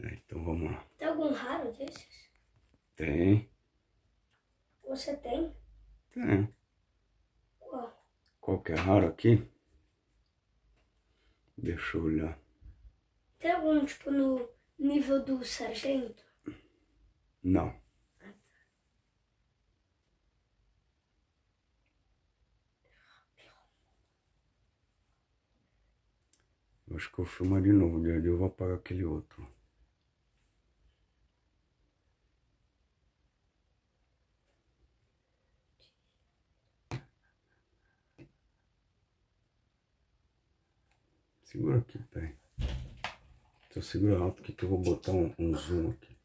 É, então vamos lá. Tem algum raro desses? Tem, Você tem? tem. Qual? Qual que é raro aqui? Deixa eu olhar. Tem algum, tipo, no nível do sargento? Não. Acho que eu filmo de novo, de eu vou apagar aquele outro. Segura aqui, peraí. Então segura alto aqui que eu vou botar um, um zoom aqui.